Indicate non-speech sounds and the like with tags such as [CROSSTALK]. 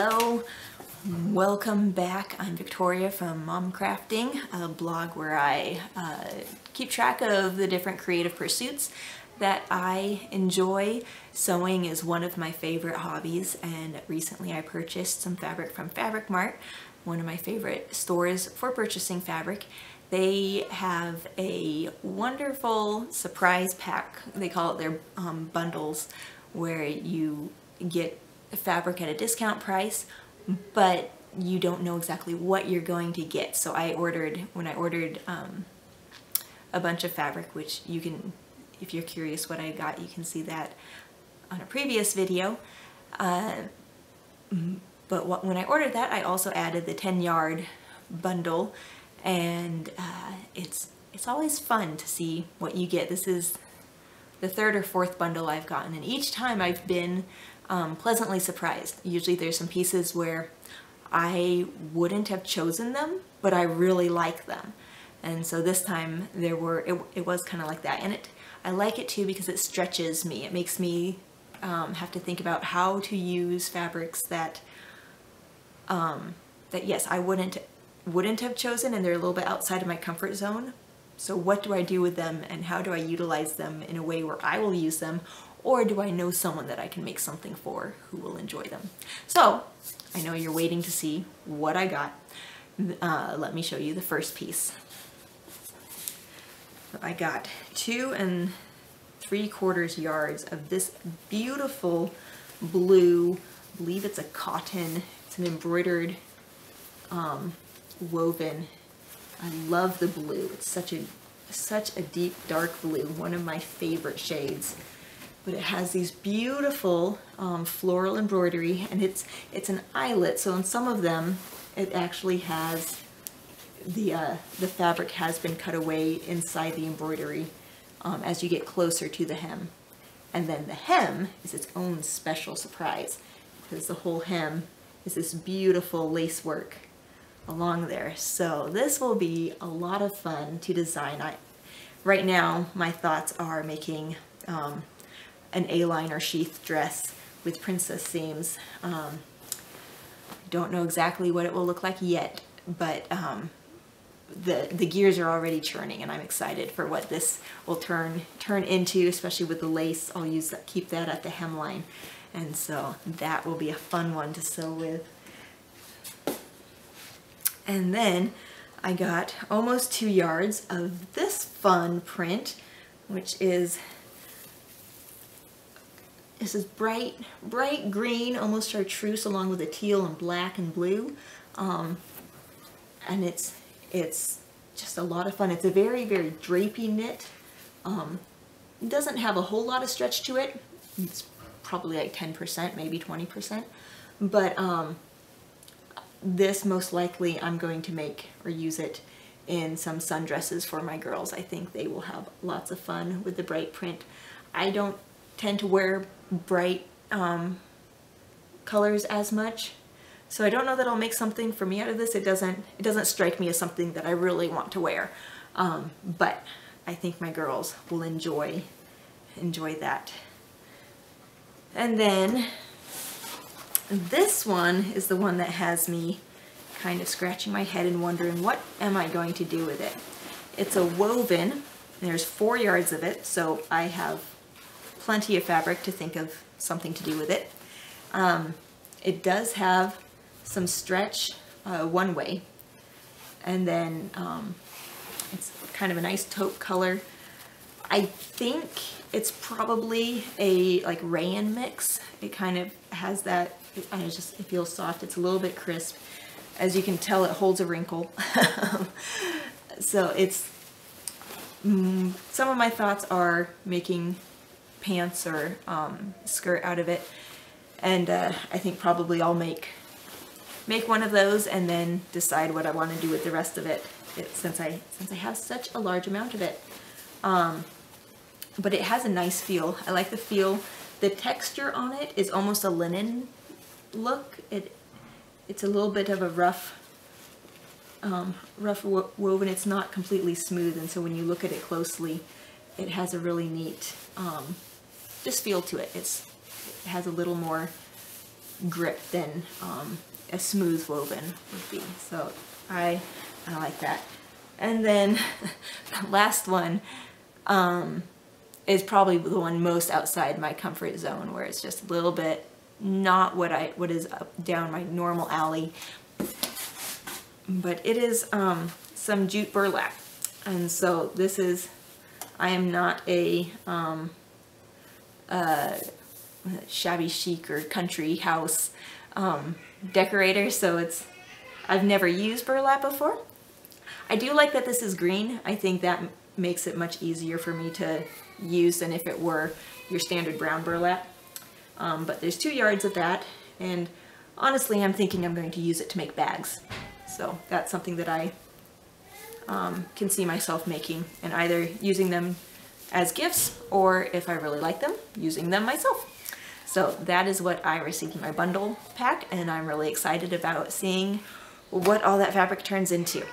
Hello, welcome back. I'm Victoria from Mom Crafting, a blog where I uh, keep track of the different creative pursuits that I enjoy. Sewing is one of my favorite hobbies and recently I purchased some fabric from Fabric Mart, one of my favorite stores for purchasing fabric. They have a wonderful surprise pack, they call it their um, bundles, where you get fabric at a discount price, but you don't know exactly what you're going to get. So I ordered, when I ordered um, a bunch of fabric, which you can, if you're curious what I got, you can see that on a previous video. Uh, but what, when I ordered that, I also added the 10 yard bundle and uh, it's it's always fun to see what you get. This is the third or fourth bundle I've gotten and each time I've been um, pleasantly surprised. Usually there's some pieces where I wouldn't have chosen them, but I really like them. And so this time there were, it, it was kind of like that. And it, I like it too because it stretches me. It makes me um, have to think about how to use fabrics that, um, that yes, I wouldn't, wouldn't have chosen and they're a little bit outside of my comfort zone. So what do I do with them and how do I utilize them in a way where I will use them or do I know someone that I can make something for who will enjoy them? So I know you're waiting to see what I got. Uh, let me show you the first piece. I got two and three quarters yards of this beautiful blue, I believe it's a cotton, it's an embroidered um, woven. I love the blue. It's such a such a deep dark blue, one of my favorite shades but it has these beautiful um, floral embroidery and it's it's an eyelet so in some of them it actually has the uh, the fabric has been cut away inside the embroidery um, as you get closer to the hem. And then the hem is its own special surprise because the whole hem is this beautiful lace work along there. So this will be a lot of fun to design. I right now my thoughts are making um, an A-line or sheath dress with princess seams. Um, don't know exactly what it will look like yet, but um, the the gears are already churning and I'm excited for what this will turn turn into, especially with the lace. I'll use that, keep that at the hemline. And so that will be a fun one to sew with. And then I got almost two yards of this fun print, which is this is bright, bright green, almost chartreuse along with a teal and black and blue. Um, and it's, it's just a lot of fun. It's a very, very drapey knit. Um, it doesn't have a whole lot of stretch to it. It's probably like 10%, maybe 20%. But um, this most likely I'm going to make or use it in some sundresses for my girls. I think they will have lots of fun with the bright print. I don't tend to wear bright um, colors as much. So I don't know that I'll make something for me out of this. It doesn't, it doesn't strike me as something that I really want to wear. Um, but I think my girls will enjoy, enjoy that. And then this one is the one that has me kind of scratching my head and wondering what am I going to do with it. It's a woven, there's four yards of it, so I have plenty of fabric to think of something to do with it. Um, it does have some stretch uh, one way and then um, it's kind of a nice taupe color. I think it's probably a like rayon mix. It kind of has that, it, I just, it feels soft. It's a little bit crisp. As you can tell, it holds a wrinkle. [LAUGHS] so it's, mm, some of my thoughts are making pants or um, skirt out of it. And uh, I think probably I'll make make one of those and then decide what I want to do with the rest of it, it since I since I have such a large amount of it. Um, but it has a nice feel. I like the feel. The texture on it is almost a linen look. It It's a little bit of a rough um, rough wo woven. It's not completely smooth and so when you look at it closely it has a really neat um, just feel to it. It's, it has a little more grip than um, a smooth woven would be. So I, I like that. And then [LAUGHS] the last one um, is probably the one most outside my comfort zone where it's just a little bit not what I what is up down my normal alley. But it is um, some jute burlap. And so this is, I am not a um, uh, shabby chic or country house um, decorator, so it's, I've never used burlap before. I do like that this is green. I think that makes it much easier for me to use than if it were your standard brown burlap. Um, but there's two yards of that, and honestly, I'm thinking I'm going to use it to make bags. So that's something that I um, can see myself making and either using them as gifts or if I really like them, using them myself. So that is what I received in my bundle pack and I'm really excited about seeing what all that fabric turns into.